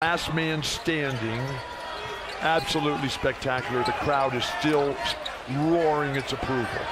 Last man standing. Absolutely spectacular. The crowd is still roaring its approval.